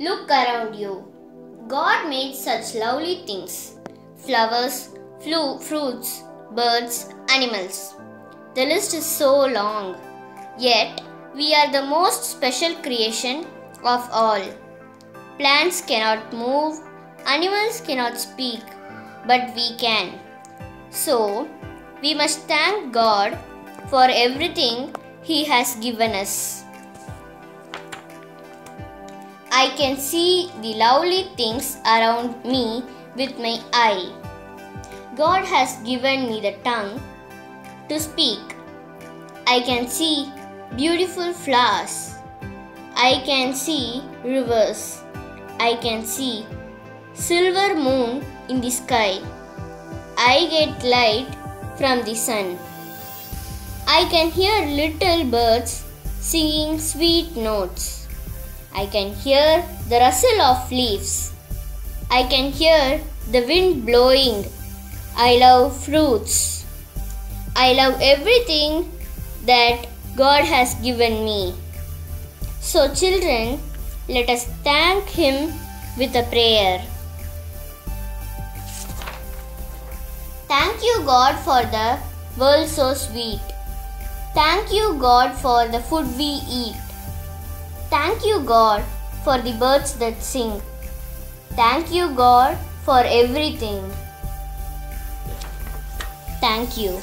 Look around you. God made such lovely things flowers, flu- fruits, birds, animals. The list is so long. Yet, we are the most special creation of all. Plants cannot move, animals cannot speak, but we can. So, we must thank God for everything He has given us. I can see the lovely things around me with my eye. God has given me the tongue to speak. I can see beautiful flowers. I can see rivers. I can see silver moon in the sky. I get light from the sun. I can hear little birds singing sweet notes. I can hear the rustle of leaves. I can hear the wind blowing. I love fruits. I love everything that God has given me. So, children, let us thank Him with a prayer. Thank you, God, for the world so sweet. Thank you, God, for the food we eat. Thank you, God, for the birds that sing. Thank you, God, for everything. Thank you.